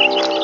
you.